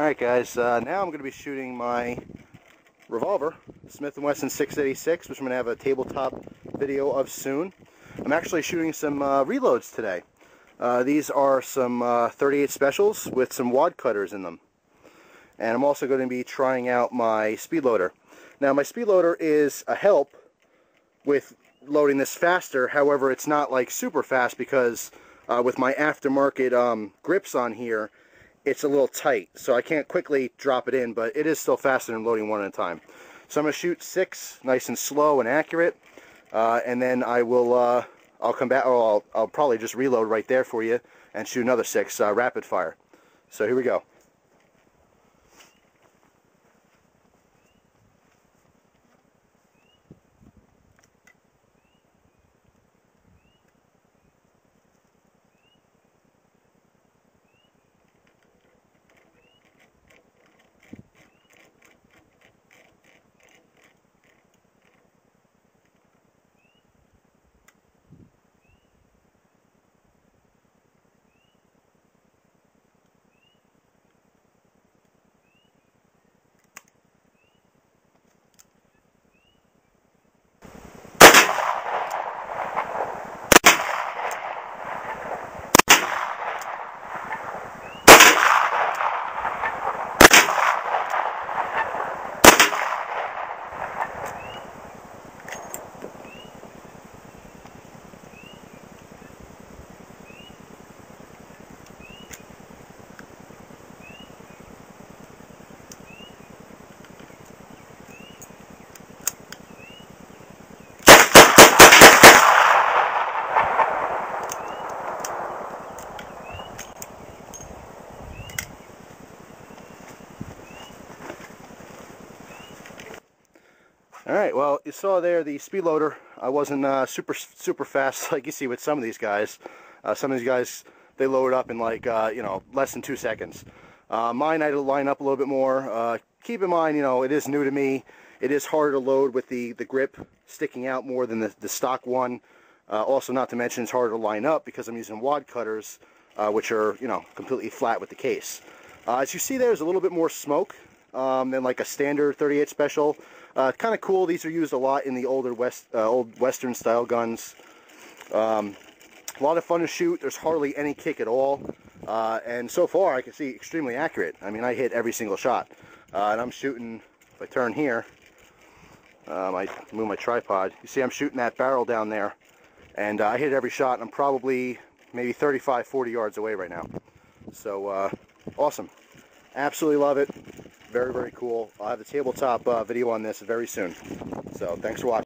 Alright guys, uh, now I'm going to be shooting my revolver, Smith & Wesson 686, which I'm going to have a tabletop video of soon. I'm actually shooting some uh, reloads today. Uh, these are some uh, 38 specials with some wad cutters in them. And I'm also going to be trying out my speed loader. Now my speed loader is a help with loading this faster, however it's not like super fast because uh, with my aftermarket um, grips on here, it's a little tight, so I can't quickly drop it in, but it is still faster than loading one at a time. So I'm going to shoot six, nice and slow and accurate, uh, and then I will, uh, I'll come back, or I'll, I'll, probably just reload right there for you and shoot another six uh, rapid fire. So here we go. All right, well, you saw there the speed loader. I wasn't uh, super super fast like you see with some of these guys. Uh, some of these guys, they load up in like, uh, you know, less than two seconds. Uh, mine, I had to line up a little bit more. Uh, keep in mind, you know, it is new to me. It is harder to load with the, the grip sticking out more than the, the stock one. Uh, also, not to mention, it's harder to line up because I'm using wad cutters, which are, you know, completely flat with the case. as you see, there's a little bit more smoke um, than like a standard 38 special. Uh, kind of cool. These are used a lot in the older west, uh, old Western style guns. Um, a lot of fun to shoot. There's hardly any kick at all. Uh, and so far, I can see extremely accurate. I mean, I hit every single shot. Uh, and I'm shooting, if I turn here, um, I move my tripod. You see I'm shooting that barrel down there. And uh, I hit every shot. I'm probably maybe 35, 40 yards away right now. So, awesome. Absolutely love it. Very, very cool. I'll have the tabletop uh, video on this very soon. So thanks for watching.